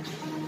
Gracias.